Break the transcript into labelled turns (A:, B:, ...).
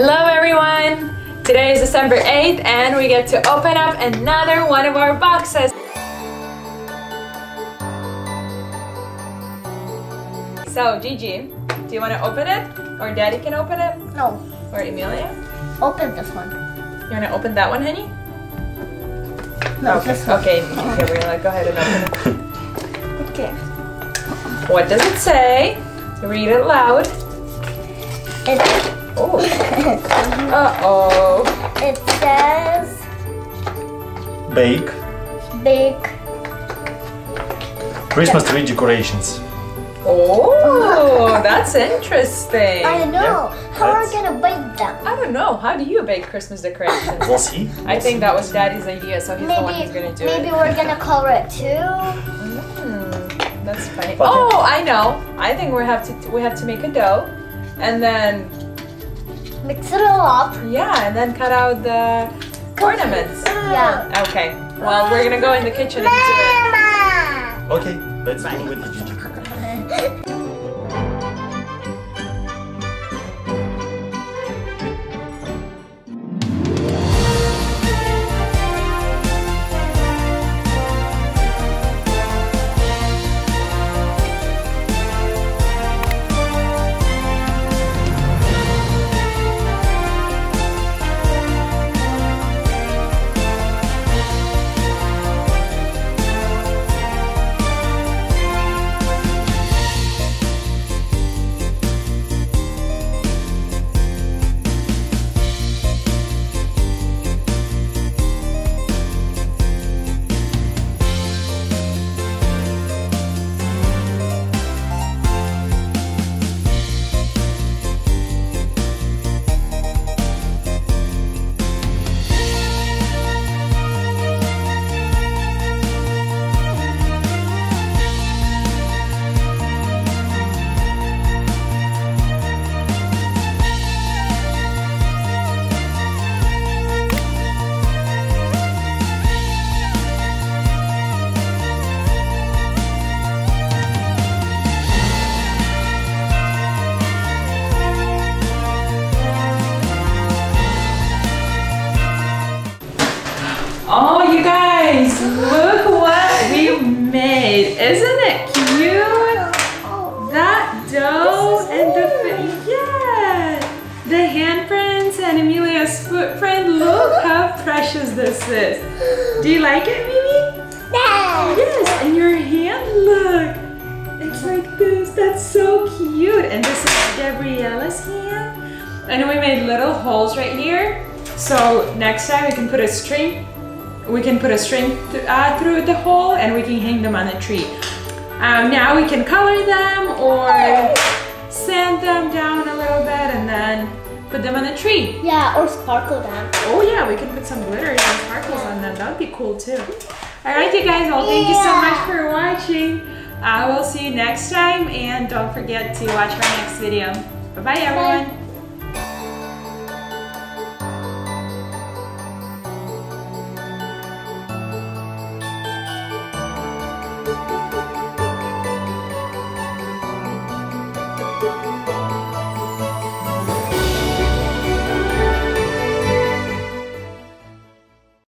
A: Hello everyone! Today is December 8th and we get to open up another one of our boxes. So Gigi, do you want to open it? Or daddy can open it?
B: No,
A: Or Emilia?
B: open this one.
A: You want to open that one, honey?
B: No,
A: okay.
B: this one.
A: Okay, okay, we're gonna go ahead and open it.
B: Okay.
A: What does it say? Read it loud.
B: It,
A: Oh. Uh-oh.
B: it says
C: Bake
B: Bake.
C: Christmas tree decorations.
A: Oh, that's interesting.
B: I know. How are we gonna bake them?
A: I don't know. How do you bake Christmas decorations?
C: We'll see.
A: I think that was Daddy's idea, so he's the one who's gonna do
B: maybe
A: it.
B: Maybe we're gonna color it too.
A: Hmm, that's funny.
C: But-
A: Oh, I know. I think we have to we have to make a dough, and then
B: Mix it all up.
A: yeah, and then cut out the ornaments.
B: Yeah.
A: Okay. Well, we're gonna go in the kitchen and do it.
B: Mama.
C: Okay, let's go with the Gigi.
A: the handprints and Emilia's footprint. Look how precious this is. Do you like it, Mimi? Yes, and your hand, look. It's like this. That's so cute. And this is Gabriella's hand. And we made little holes right here. So next time we can put a string. We can put a string th- uh, through the hole and we can hang them on a tree. Um, now we can color them or sand them down then put them on a tree.
B: Yeah, or sparkle them.
A: Oh yeah, we can put some glitter and sparkles yeah. on them. That would be cool too. Alright you guys, well thank yeah. you so much for watching. I will see you next time and don't forget to watch our next video. Bye-bye everyone. Bye.